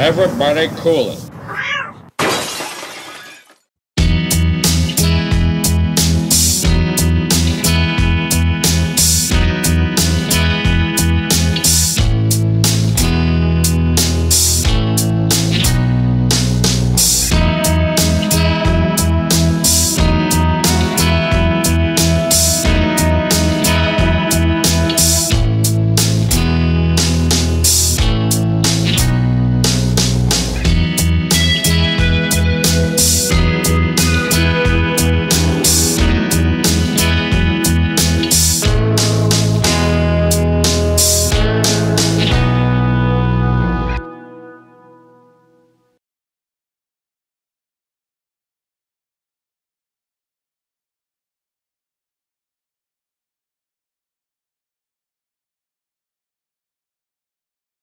Everybody cool it.